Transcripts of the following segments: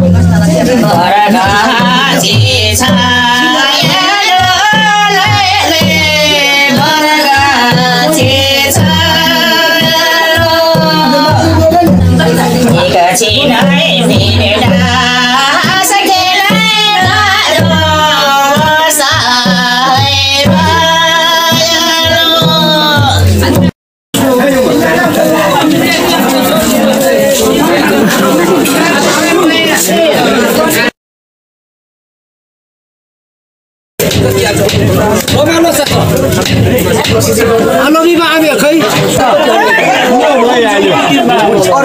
Terima kasih.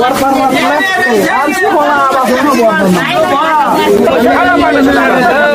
buat parma, buat parma, buat parma, buat parma, buat parma,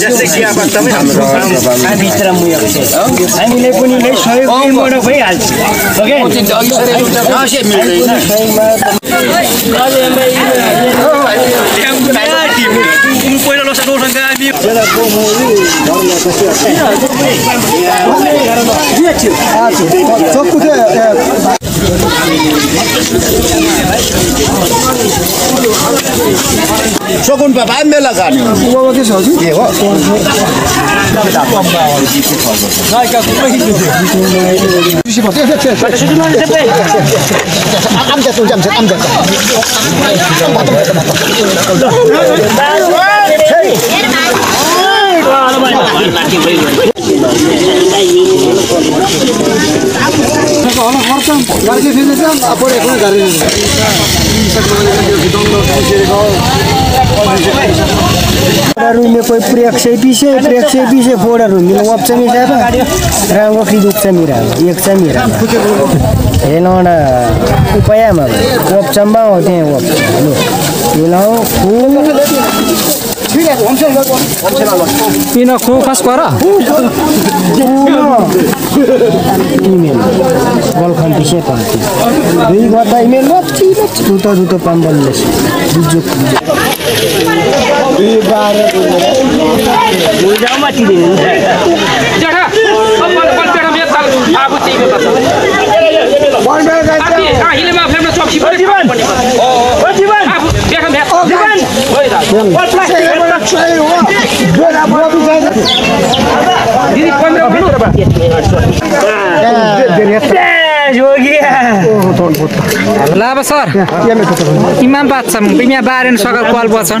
जस्तै हाम्रो भित्र छ हामीले पनि नै सहयोग दिनबाट भइहाल्छ ओके पहिला लसा दोसँग हामी सकुन पापा मेला जाने के हो. रुमे कोई प्रेक्षे पिसे प्रेक्षे पिसे फोडा रुमिला वप्छ मिसाबा रामको खिदुक्छ मिरा एक मिरा हेलौँडा उपायमा वप्चम्बा हो त्यहाँ वप्छ हेलो हेलौँ ইনো খো পাস করা ইমেল বল খান দিছে পান দুই ঘণ্টা ইমেল না ঠিক আছে। দুটো দুটো পান বললে দুযোগ দুইবার। দুই যাও মাটি দিন জড়া বল বল জড়া মে চাল আবু চাইবে বাবা বল বল গাইছে আ হিলে মা ফেমনা সব শিবরে জীবন होइ दा बल प्लास्टिक दिदी 15 मिनेट लाभ सर इमाम बादशाह बिमिया बारेन सकल कल बचन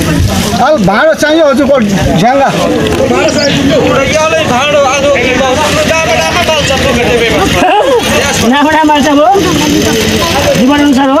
अब भाँडो चाहियो हजुरको झ्याङ्गा। नाफडा मार्छ हो। जीवन अनुसार हो।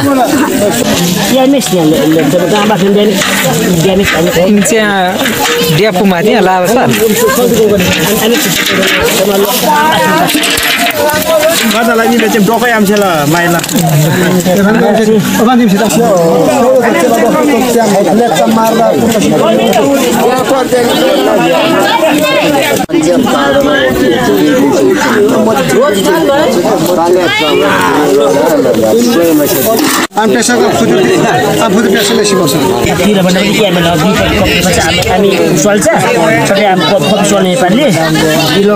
चाहिँ ड्यापुमा थियो लाभ फुटु आम फुटु पेसाले सिकाउँछ तिरबाट पनि के हामी कपीमा चाहिँ हामी हामी चल्छ सबै हामी कपी चल्ने नेपालीले सजिलो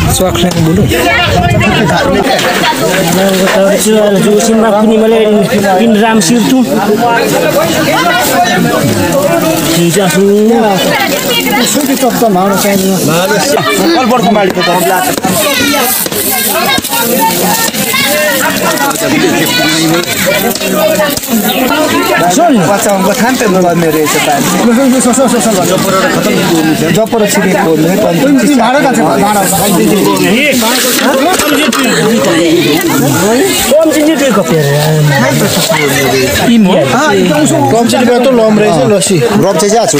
भयो नि चक्री बोक्नु मिटिङ सकिदिनु हामी मिटिङ गरिदिनुलाई Coba बाच्चा मलाई खानी रहेछ जपर भाँडा पच्चिस रुपियाँ कतै लम्ब्रेछ लसी रङ चाहिँ के छ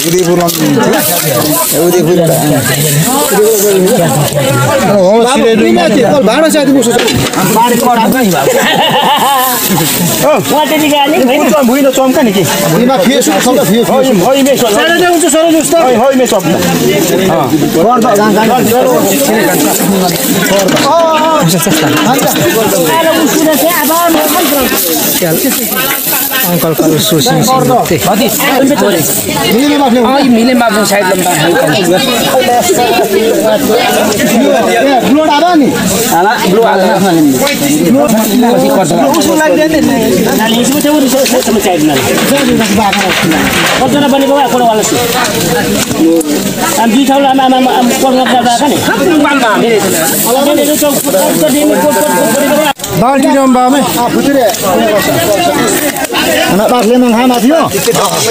उद्योग भाँडा चाहिँ भुइँलो चम्का नि कि बिमा अङ्कल कल सोचे कति मिले माग्नु साइडले बाटो नि हाला नि ब्लोड आवा नि ब्लू आला नाली इसमें तो वो समझ साइड ना और जना बने बाबा कोन वाला से हम दुई नि बाल्टी मङ्खामा थियो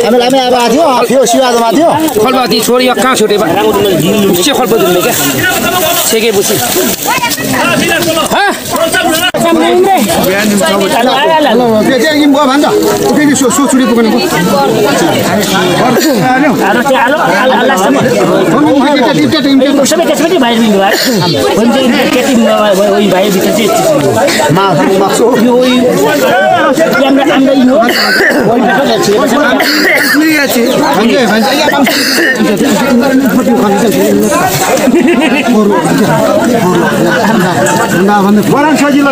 हामी लामे अब थियो थियो सिवादमा थियो खलबती छोरी कहाँ छुटे से खलबती दुल्ने क्या छेके बुसी त्यो चाहिँ गयो भन्छ फेरि सो सो छुरी पुग्ने सबै त्यसपछि यो बरान सजिलो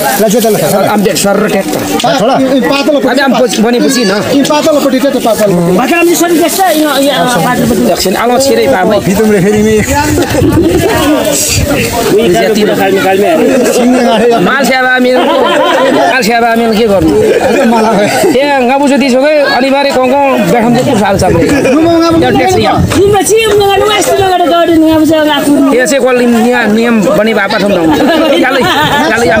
लाउँछ है जपसम्म पातलोपट्टि भनेपछि न पातलोपट्टि त्यो त पातलो आलो छिरै फेरि अब हामी के गर्नु त्यहाँ गाउँबु जति छ कि अनिवार्य गाउँ गाउँ बेठम चाहिँ फाल्छ त्यहाँ चाहिँ कसले नियम नियम बनी भए पाठौँ कालै कालै आम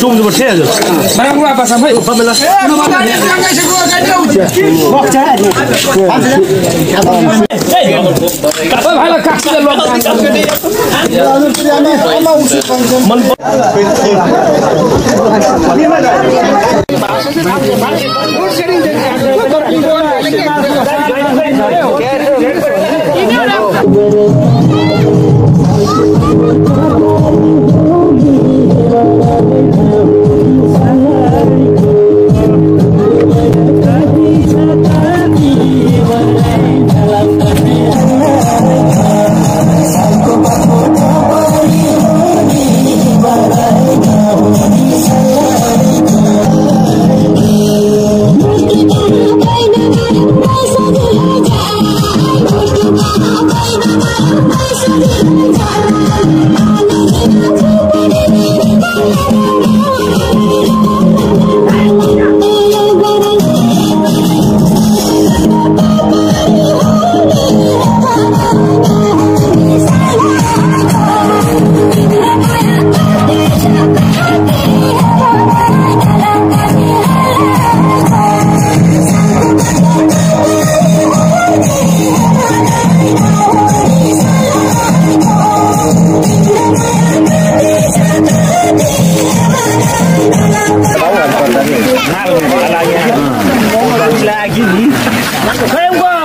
सोध्नुपर्छ है आज मलाई बुवा छ है सबैलाई Thank you.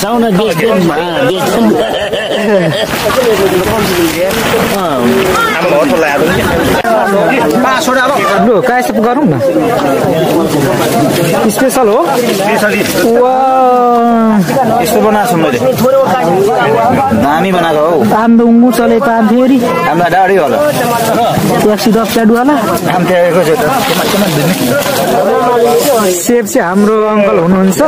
साउना लु कायसप गरौँ न स्पेसल हो। यस्तो बनाएको छु मैले दामी बनाएको हौ आम्दो उङ्गु चले पाम फेरि हामीलाई डाडी होला ट्याक्सी दस च्याडु होला त सेफ चाहिँ हाम्रो अङ्कल हुनुहुन्छ?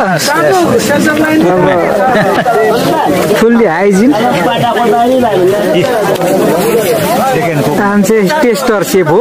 Fully hygiene. काम चाहिँ टेस्टर सेफ हो।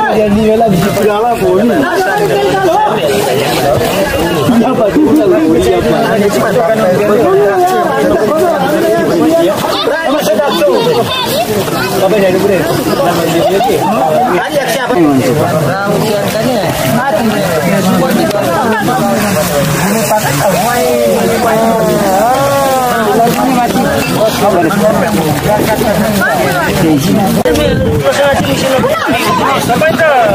yang ni lah Kita pegang lah pun ni Kenapa tu Kenapa tu Siapa? tu Kenapa tu Kenapa tu Kenapa tu Kenapa tu Kenapa tu Kenapa Siapa? Kenapa tu Kenapa tu Kenapa tu Kenapa tu फेरि के मलाई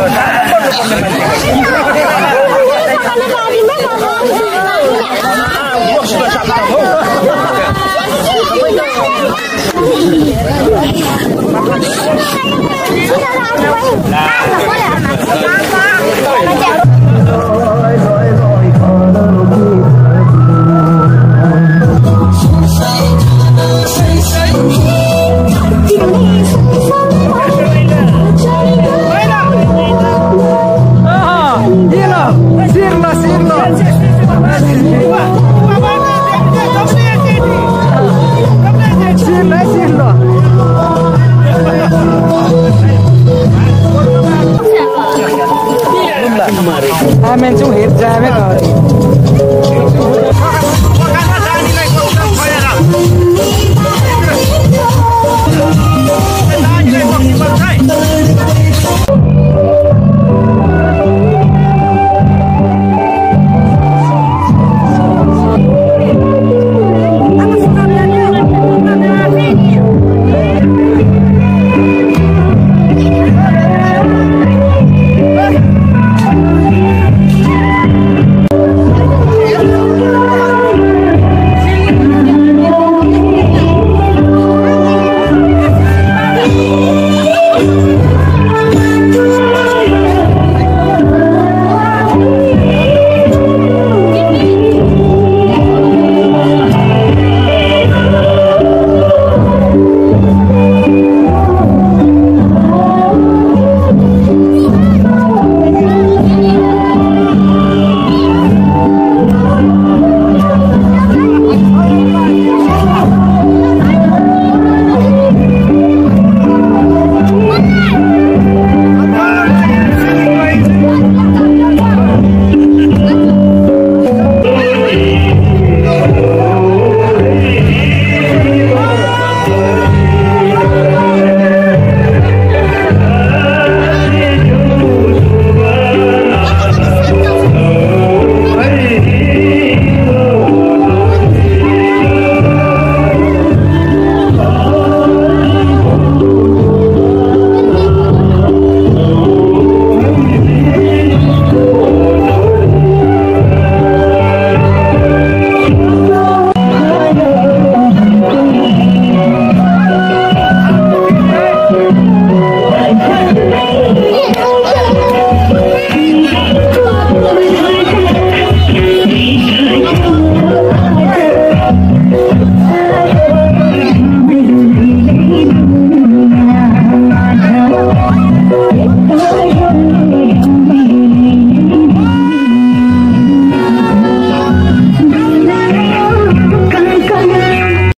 आमेन